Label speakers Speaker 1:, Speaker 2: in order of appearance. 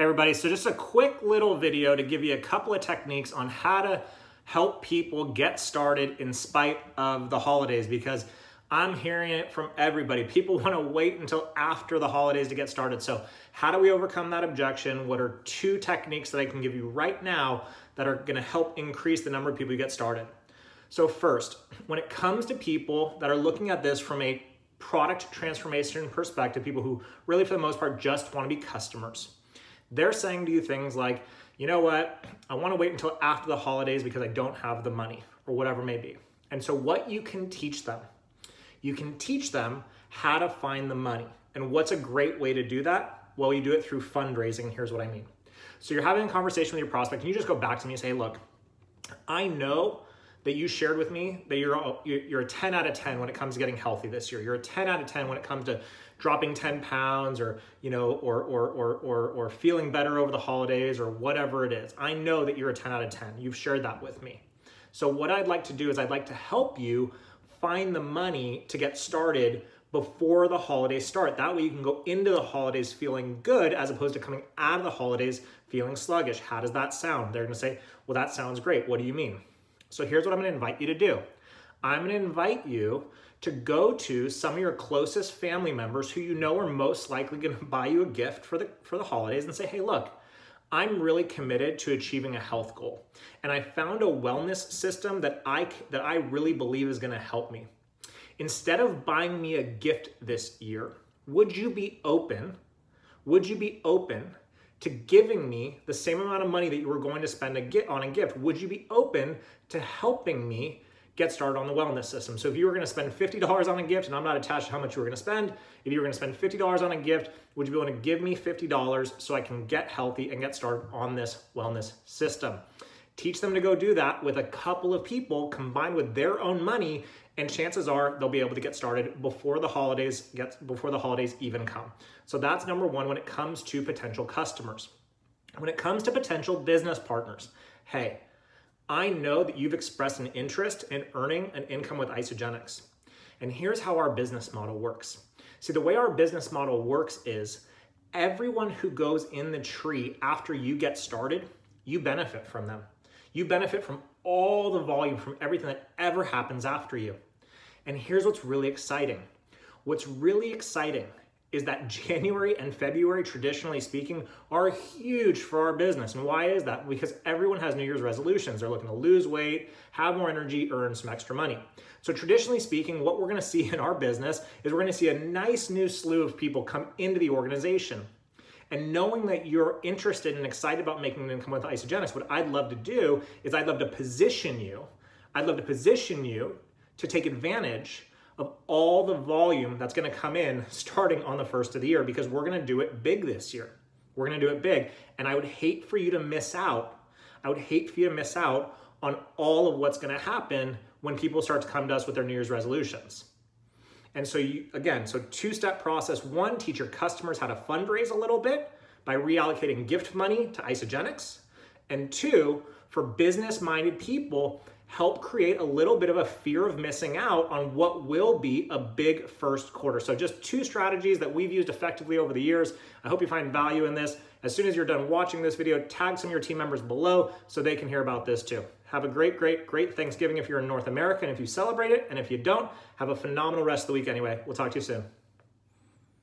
Speaker 1: Hey everybody, so just a quick little video to give you a couple of techniques on how to help people get started in spite of the holidays because I'm hearing it from everybody. People want to wait until after the holidays to get started. So how do we overcome that objection? What are two techniques that I can give you right now that are going to help increase the number of people who get started? So first, when it comes to people that are looking at this from a product transformation perspective, people who really for the most part just want to be customers they're saying to you things like, you know what, I want to wait until after the holidays because I don't have the money or whatever may be. And so, what you can teach them, you can teach them how to find the money. And what's a great way to do that? Well, you do it through fundraising. Here's what I mean. So, you're having a conversation with your prospect, and you just go back to me and say, look, I know that you shared with me that you're you're a 10 out of 10 when it comes to getting healthy this year. You're a 10 out of 10 when it comes to dropping 10 pounds or you know or or or or, or feeling better over the holidays or whatever it is. I know that you're a 10 out of 10. You've shared that with me. So what I'd like to do is I'd like to help you find the money to get started before the holidays start. That way you can go into the holidays feeling good as opposed to coming out of the holidays feeling sluggish. How does that sound? They're to say, "Well, that sounds great. What do you mean?" So here's what I'm going to invite you to do. I'm going to invite you to go to some of your closest family members who you know are most likely going to buy you a gift for the for the holidays and say, "Hey, look, I'm really committed to achieving a health goal. And I found a wellness system that I that I really believe is going to help me. Instead of buying me a gift this year, would you be open? Would you be open to giving me the same amount of money that you were going to spend on a gift, would you be open to helping me get started on the wellness system? So if you were going to spend $50 on a gift, and I'm not attached to how much you were going to spend, if you were going to spend $50 on a gift, would you be willing to give me $50 so I can get healthy and get started on this wellness system? Teach them to go do that with a couple of people combined with their own money and chances are they'll be able to get started before the holidays get before the holidays even come. So that's number 1 when it comes to potential customers. When it comes to potential business partners, hey, I know that you've expressed an interest in earning an income with Isagenix. And here's how our business model works. See, the way our business model works is everyone who goes in the tree after you get started, you benefit from them. You benefit from all the volume from everything that ever happens after you. And here's what's really exciting. What's really exciting is that January and February, traditionally speaking, are huge for our business. And why is that? Because everyone has New Year's resolutions. They're looking to lose weight, have more energy, earn some extra money. So, traditionally speaking, what we're gonna see in our business is we're gonna see a nice new slew of people come into the organization. And knowing that you're interested and excited about making an income with Isagenix, what I'd love to do is I'd love to position you. I'd love to position you to take advantage of all the volume that's going to come in starting on the first of the year because we're going to do it big this year. We're going to do it big. And I would hate for you to miss out. I would hate for you to miss out on all of what's going to happen when people start to come to us with their New Year's resolutions. And so you, again, so two-step process. One, teach your customers how to fundraise a little bit by reallocating gift money to Isagenix. And two, for business-minded people, help create a little bit of a fear of missing out on what will be a big first quarter. So just two strategies that we've used effectively over the years. I hope you find value in this. As soon as you're done watching this video, tag some of your team members below so they can hear about this too. Have a great, great, great Thanksgiving if you're in North America and if you celebrate it. And if you don't, have a phenomenal rest of the week anyway. We'll talk to you soon.